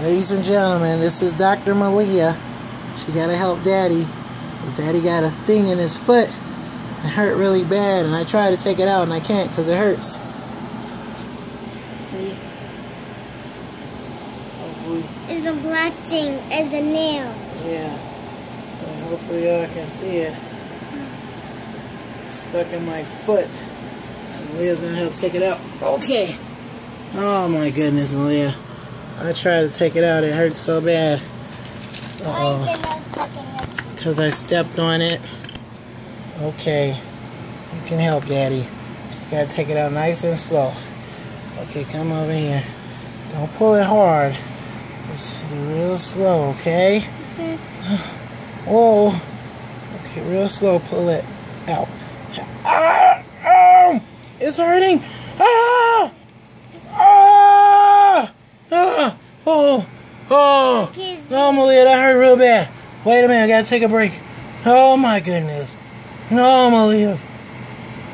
Ladies and gentlemen, this is Dr. Malia. She gotta help Daddy. Cause Daddy got a thing in his foot. It hurt really bad, and I try to take it out, and I can't because it hurts. See? Hopefully, It's a black thing. It's a nail. yeah. So hopefully y'all can see it. Stuck in my foot. And Malia's gonna help take it out. Okay. Oh my goodness, Malia. I tried to take it out. It hurt so bad. Uh oh. is it not stuck in your Because I stepped on it. Okay. You can help, Daddy. Just gotta take it out nice and slow. Okay, come over here. Don't pull it hard. Just real slow, okay? Hmm. Whoa. Okay, real slow. Pull it out. Ah! Oh! It's hurting! Ah! Ah! Oh! Oh! Malia, that hurt real bad. Wait a minute, I gotta take a break. Oh my goodness. No, Malia.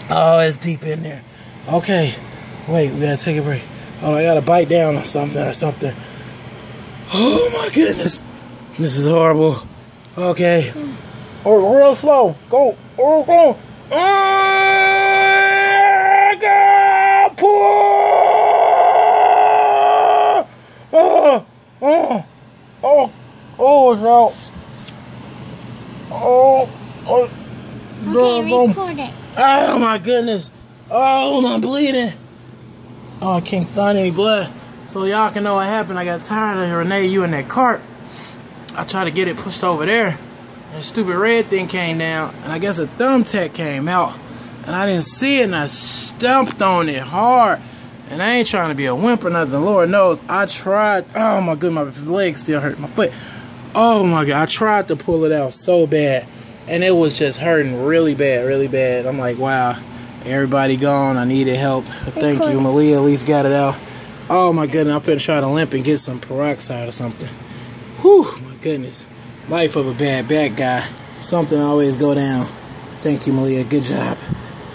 Uh, oh, it's deep in there. Okay. Wait, we gotta take a break. Oh, I gotta bite down on something or something. Oh my goodness. This is horrible. Okay. Oh, real slow. Go. Oh, go. Oh, oh, oh, out. Oh, oh. Okay, record it. Oh my goodness. Oh, I'm bleeding. Oh, I can't find any blood. So y'all can know what happened. I got tired of Renee, you in that cart. I tried to get it pushed over there. And the stupid red thing came down. And I guess a thumbtack came out. And I didn't see it and I stumped on it hard. And I ain't trying to be a wimp or nothing. Lord knows. I tried. Oh my goodness, my leg still hurt. My foot. Oh my god. I tried to pull it out so bad. And it was just hurting really bad, really bad. I'm like, wow. Everybody gone. I needed help. Thank you, Malia. At least got it out. Oh my goodness. I'm finna try to limp and get some peroxide or something. Whew, my goodness. Life of a bad, bad guy. Something always go down. Thank you, Malia. Good job.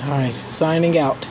All right, signing out.